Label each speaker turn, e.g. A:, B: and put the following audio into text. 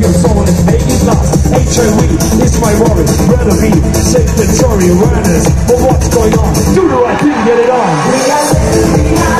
A: your soul is being lost HIV is my worry, rather be safe than sorry runners But what's going on? Do the right thing, get it on.